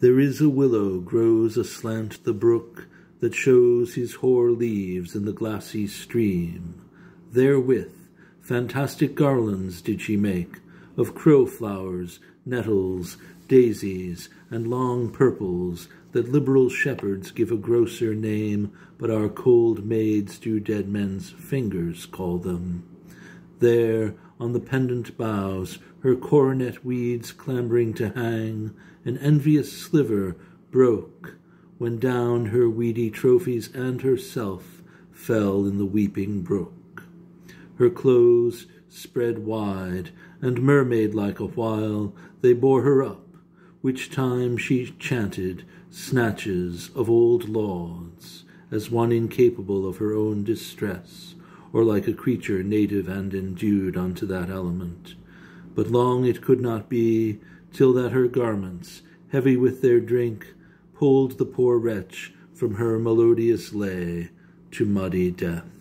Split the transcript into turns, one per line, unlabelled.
There is a willow grows aslant the brook that shows his hoar leaves in the glassy stream. Therewith fantastic garlands did she make of crow flowers, nettles, daisies, and long purples that liberal shepherds give a grosser name, but our cold maids do dead men's fingers call them. There, on the pendant boughs, her coronet weeds clambering to hang, an envious sliver broke, when down her weedy trophies and herself fell in the weeping brook. Her clothes spread wide, and mermaid-like a while they bore her up, which time she chanted snatches of old lauds, as one incapable of her own distress, or like a creature native and endued unto that element. But long it could not be, till that her garments, heavy with their drink, pulled the poor wretch from her melodious lay to muddy death.